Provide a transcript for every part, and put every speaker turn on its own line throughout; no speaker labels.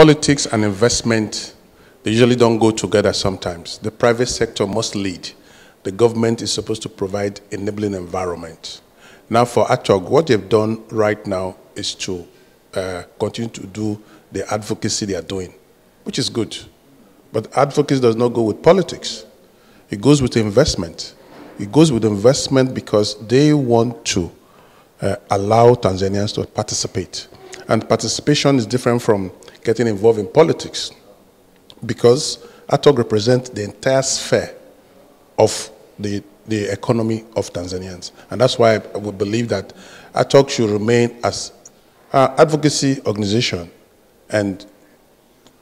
politics and investment, they usually don't go together sometimes. The private sector must lead. The government is supposed to provide enabling environment. Now for ATOG, what they've done right now is to uh, continue to do the advocacy they are doing, which is good. But advocacy does not go with politics. It goes with investment. It goes with investment because they want to uh, allow Tanzanians to participate. And participation is different from getting involved in politics because ATOG represents the entire sphere of the, the economy of Tanzanians. And that's why I would believe that ATOG should remain as an advocacy organization and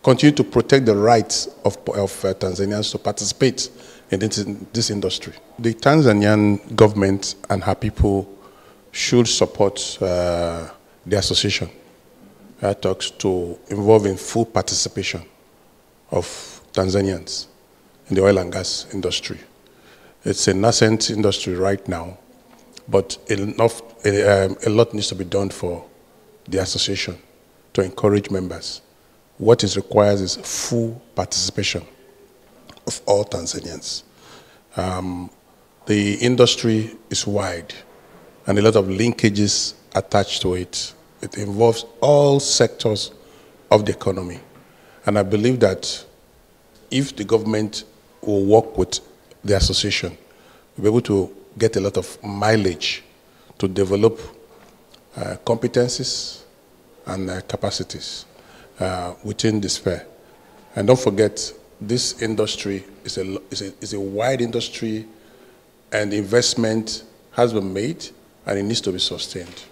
continue to protect the rights of, of uh, Tanzanians to participate in this, in this industry. The Tanzanian government and her people should support uh, the association uh, talks to involving full participation of Tanzanians in the oil and gas industry. It's a nascent industry right now, but enough, a, um, a lot needs to be done for the association to encourage members. What is required is full participation of all Tanzanians. Um, the industry is wide and a lot of linkages attached to it. It involves all sectors of the economy. And I believe that if the government will work with the association, we'll be able to get a lot of mileage to develop uh, competencies and uh, capacities uh, within the sphere. And don't forget, this industry is a, is, a, is a wide industry and investment has been made and it needs to be sustained.